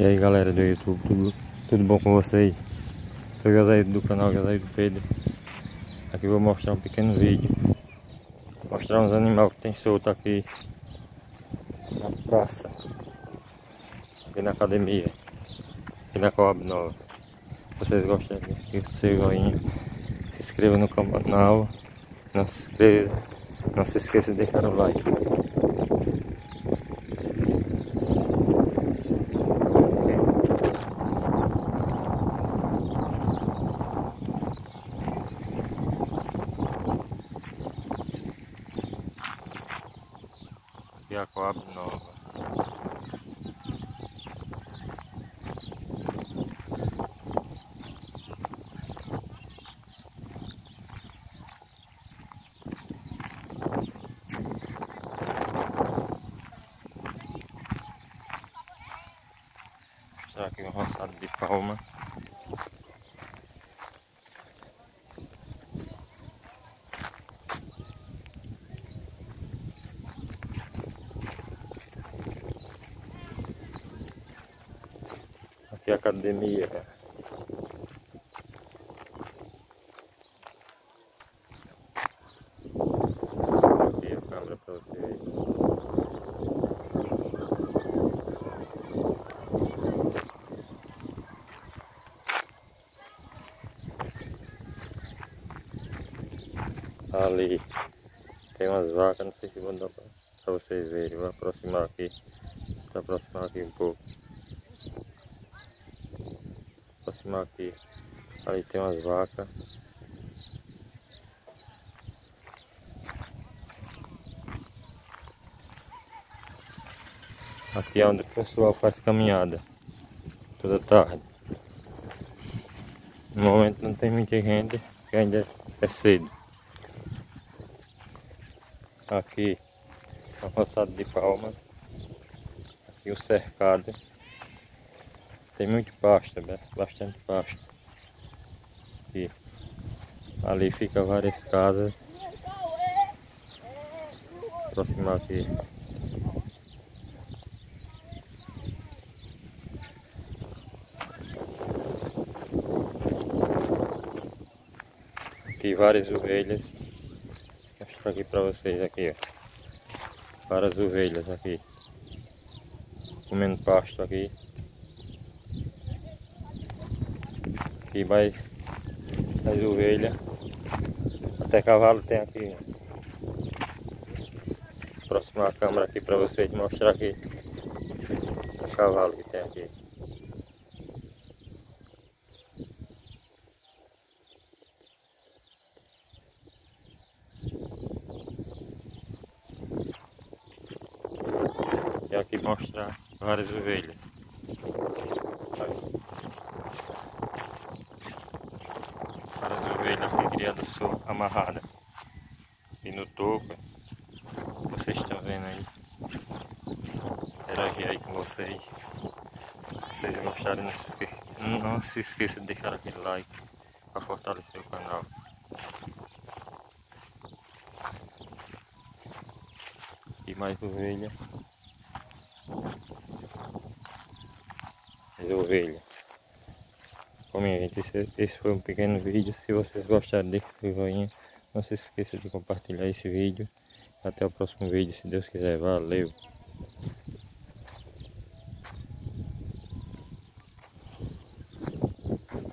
E aí galera do YouTube, tudo, tudo bom com vocês? Sou o do canal Gazaí do Pedro. Aqui vou mostrar um pequeno vídeo. Mostrar uns animais que tem solto aqui Na praça. Aqui na academia. Aqui na Coab Nova. Se vocês gostam, deixe seu joinha? Se inscreva no canal. Não se inscreva Não se esqueça de deixar o like a Coab Nova. Mostrar aqui um roçado de palma. Aqui a academia. Aqui a câmera para vocês. Ali tem umas vacas, não sei se vou dar para vocês verem. Vou aproximar aqui, vou aproximar aqui um pouco aproximar aqui. Ali tem umas vacas. Aqui é onde o pessoal faz caminhada. Toda tarde. No momento não tem muita gente, porque ainda é cedo. Aqui, roçada de palma. Aqui o cercado. Tem muito pasto, né? bastante pasto. E ali fica várias casas. Aproximar aqui. Aqui várias ovelhas. Vou mostrar aqui para vocês aqui, ó. Várias ovelhas aqui. Comendo pasto aqui. Aqui mais, mais ovelha. Até cavalo tem aqui. Aproximar a câmera aqui para vocês mostrar aqui o cavalo que tem aqui. E aqui mostrar várias ovelhas. Ovelha criada sua amarrada. E no topo, vocês estão vendo aí. Interagir aí com vocês. Vocês gostarem, não se, esqueça, não se esqueça de deixar aquele like para fortalecer o canal. E mais ovelha. Mais ovelha. Bom, minha gente, esse, esse, foi um pequeno vídeo. Se vocês gostaram, deixe o joinha. Não se esqueça de compartilhar esse vídeo. Até o próximo vídeo, se Deus quiser. Valeu!